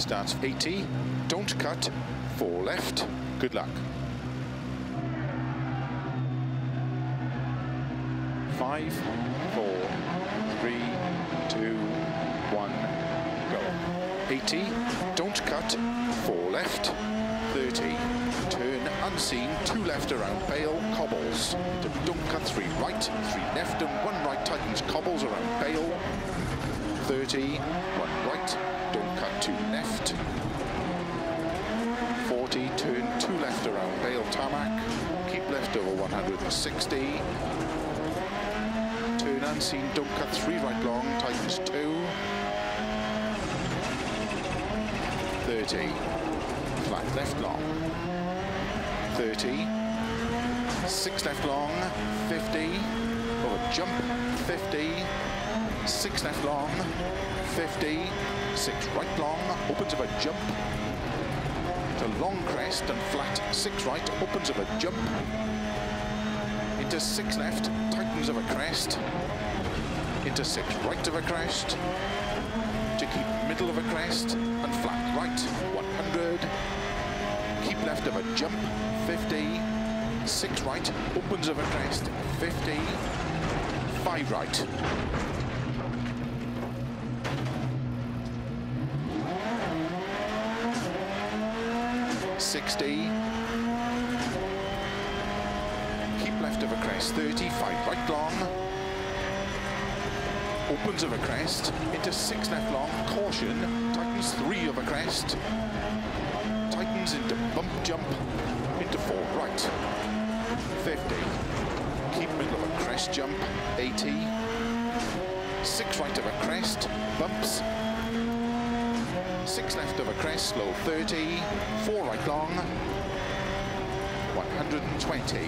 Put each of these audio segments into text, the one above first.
Starts 80, don't cut, four left, good luck. Five, four, three, two, one, go. 80, don't cut, four left, 30, turn unseen, two left around Bale, cobbles, don't cut, three right, three left and one right, tightens, cobbles around Bale, 30, one right, don't cut, two left, 40, turn two left around Bale Tarmac, keep left over 160, turn unseen, don't cut, three right long, tightens two, 30, flat left long, 30, six left long, 50, over jump, 50, six left long, 50, six right long, opens of a jump, to long crest and flat, six right, opens of a jump, into six left, tightens of a crest, into six right of a crest, to keep middle of a crest, and flat right, 100, keep left of a jump, 50, six right, opens of a crest, 50, five right, 60. Keep left of a crest, 35 right long. Opens of a crest, into six left long, caution, tightens three of a crest. Tightens into bump jump, into four right. 50. Keep middle of a crest jump, 80. Six right of a crest, bumps, six left of a crest, low 30, four right long, 120.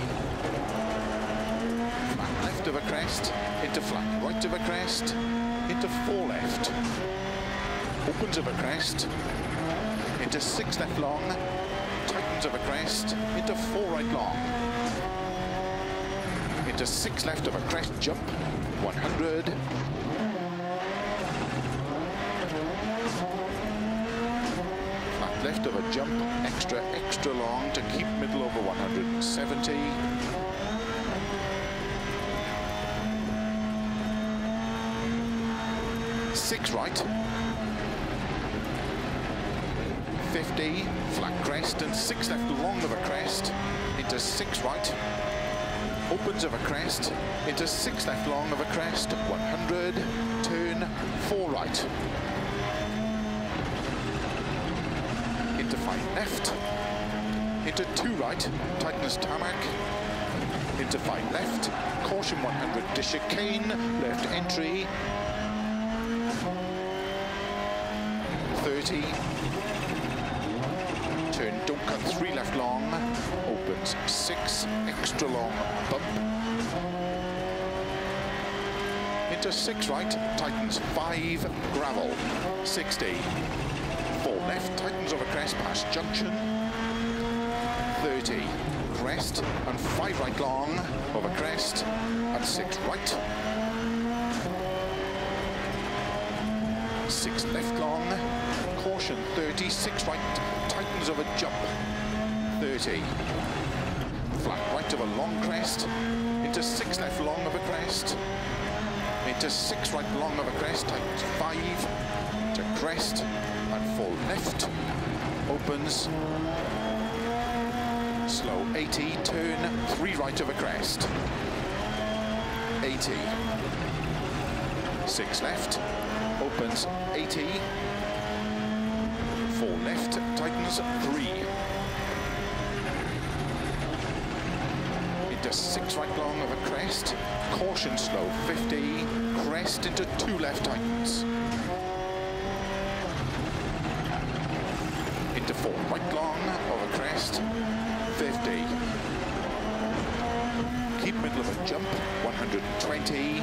Flat left of a crest, into flat right of a crest, into four left. Opens of a crest, into six left long, tightens of a crest, into four right long. Into six left of a crest jump, 100. left of a jump, extra, extra long to keep middle over 170. Six right. 50, flat crest, and six left long of a crest, into six right. Opens of a crest, into six left long of a crest, 100, turn, four right. Into five left, into two right, tightness tarmac, into five left, caution 100 to chicane, left entry, 30, turn don't cut three left long, opens six, extra long bump, into six right, tightens five, gravel, 60, four left, tightens over crest past junction, 30, crest, and five right long, over crest, and six right, six left long, caution 30, six right, tightens over jump, 30, flat right of a long crest, into six left long of a crest, into six right long of a crest, tightens five, to crest, and full left, opens, slow. 80, turn, three right of a crest, 80, six left, opens. 80, four left, tightens. Three, into six right long of a crest, caution slow. 50, crest into two left tightens, into four right long crest, 50, keep middle of a jump, 120,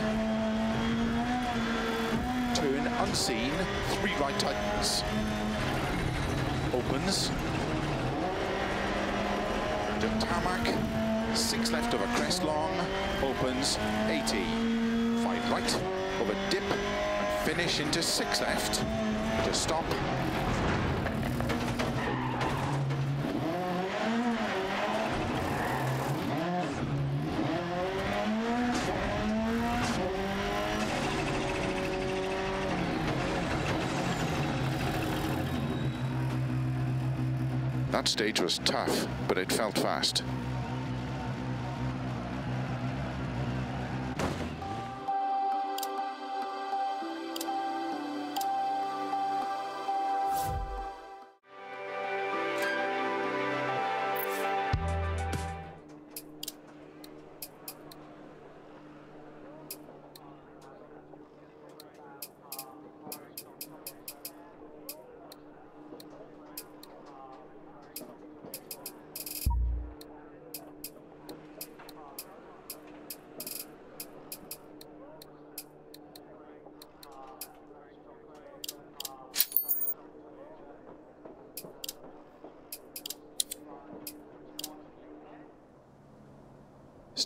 turn unseen, three right tightens, opens, to tarmac, six left of a crest long, opens, 80, five right of a dip, and finish into six left, to stop, That stage was tough, but it felt fast.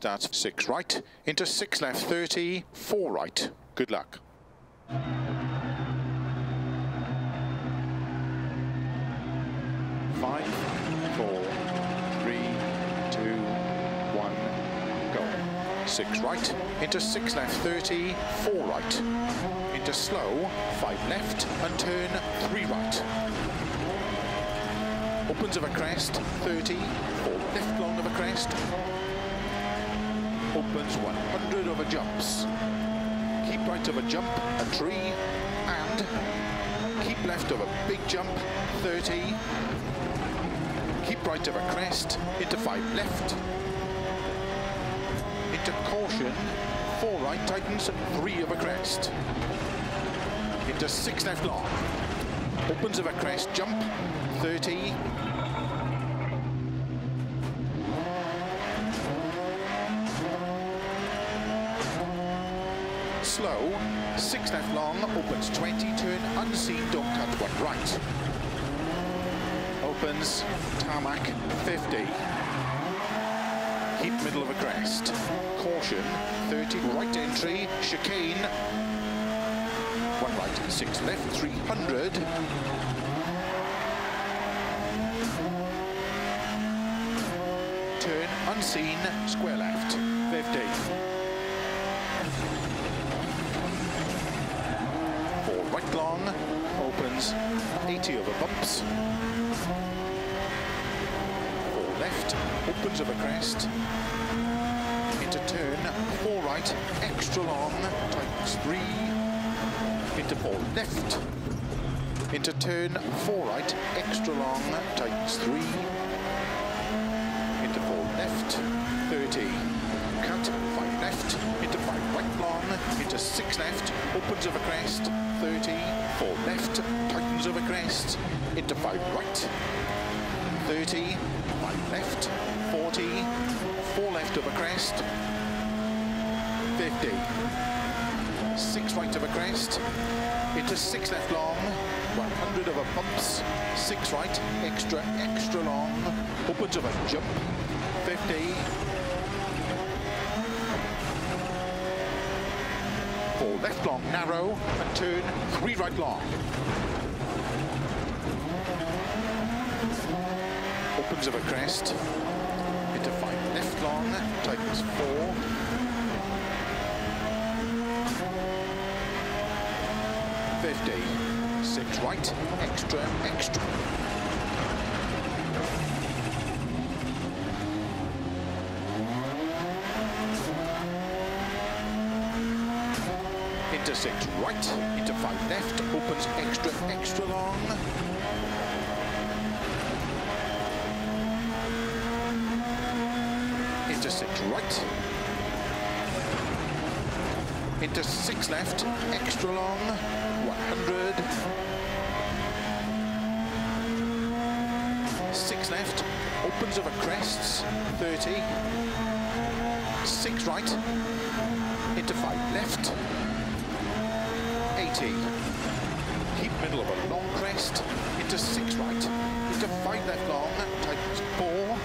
Starts six right, into six left 30, four right. Good luck. Five, four, three, two, one, go. Six right, into six left 30, four right. Into slow, five left, and turn three right. Opens of a crest, 30, four left long of a crest, opens 100 over jumps. Keep right of a jump, a tree, and keep left of a big jump, 30. Keep right of a crest, into 5 left. Into caution, 4 right tightens, 3 of a crest. Into 6 left long. Opens of a crest, jump, 30. Slow, six left long, opens 20, turn unseen, don't cut one right. Opens, tarmac, 50. Keep middle of a crest. Caution, 30, right entry, chicane. One right, six left, 300. Turn unseen, square left, 50. Right long, opens 80 over bumps. Four left, opens over crest. Into turn, four right, extra long, tightens three. Into four left. Into turn, four right, extra long, tightens three. Into four left, 30. Left, into five. Right long, into six left, opens over crest, 30, 4 left, tightens over crest, into 5 right, 30, 5 left, 40, 4 left over crest, 50, 6 right over crest, into 6 left long, 100 over bumps, 6 right, extra, extra long, of a jump, 50, left long, narrow, and turn three right long. Opens of a crest, into five left long, tightens four. Fifty, six right, extra, extra. into six right, into five left, opens extra, extra long. Into six right. Into six left, extra long, 100. Six left, opens over crests, 30. Six right, into five left, 80. Keep middle of a long crest, into six right, into five left long, tightens four,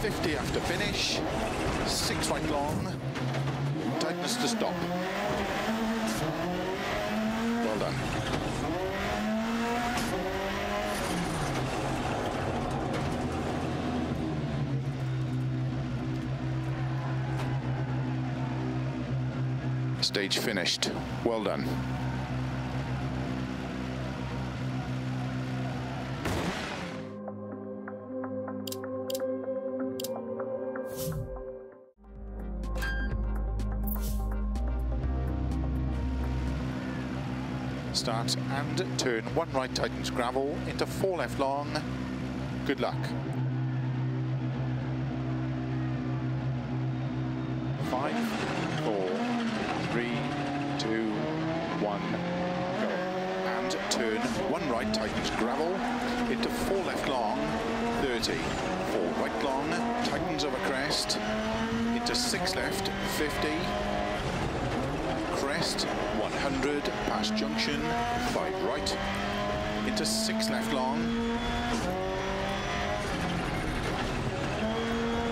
50 after finish, six right long, tightness to stop. stage finished. Well done. Start and turn one right tightens gravel into four left long. Good luck. Five. And turn one right tightens gravel into four left long, 30. Four right long, tightens over crest, into six left, 50 crest, 100, past junction, 5 right, into 6 left long,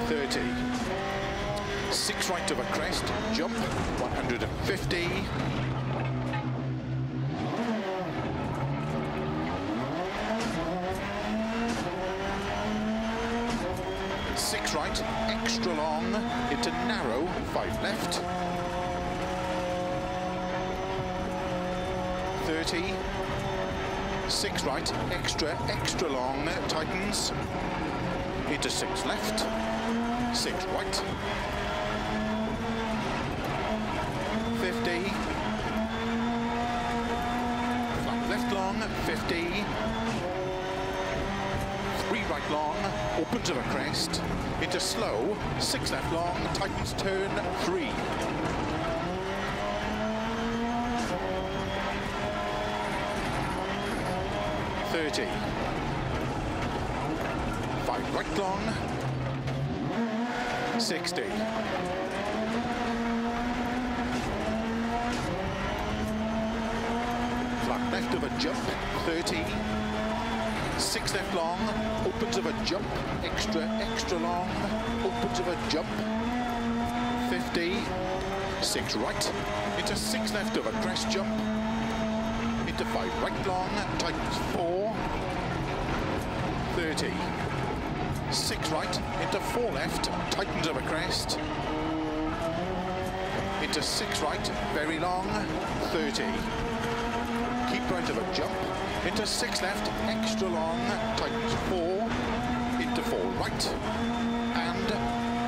30, 6 right over crest, jump, 150, Extra long, into narrow, five left, 30. Six right, extra, extra long, uh, tightens. Into six left, six right. 50. Flat left long, 50. Three right long, open to the crest. Into slow, six left long, tightens turn, three. 30. Five right long. 60. Flat left of a jump, 30. Six left long, opens of a jump, extra, extra long, opens of a jump, 50. Six right, into six left of a crest jump, into five right long, tightens four, 30. Six right, into four left, tightens of a crest, into six right, very long, 30. Keep right of a jump, into six left, extra long, tightens four, into four right, and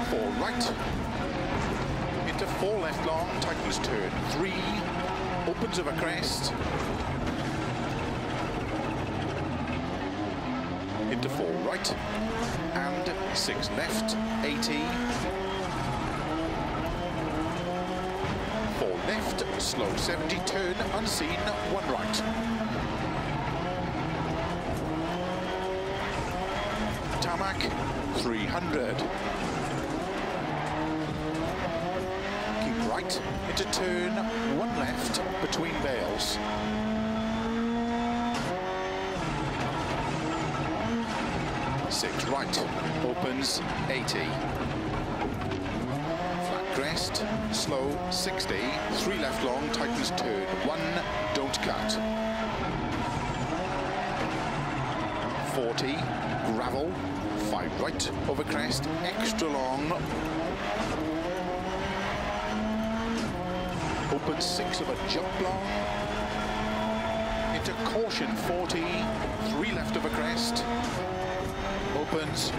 four right, into four left long, tightens turn. Three, opens of a crest, into four right. And six left, 80. Four left, slow 70, turn unseen, one right. Tarmac, 300. Keep right into turn, one left between bales. six right, opens 80. Flat crest, slow 60, three left long, tightens turn, one, don't cut. 40, gravel, right, over crest, extra long. Open six of a jump long. Into caution 40, three left of a crest, opens.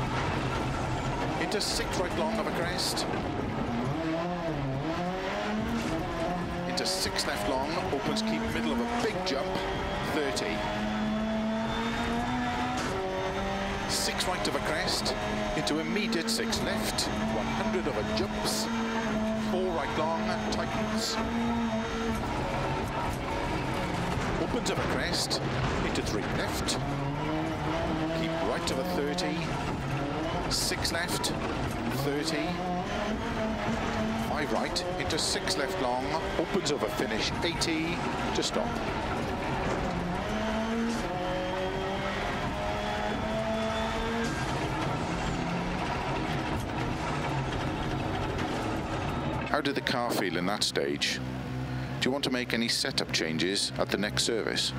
Into six right long of a crest. Into six left long. Opens keep middle of a big jump 30 six right of a crest into immediate six left 100 of a jumps four right long tightens opens of a crest into three left keep right of a 30, six left, 30, five right, into six left long, opens over finish, 80, to stop. How did the car feel in that stage? Do you want to make any setup changes at the next service?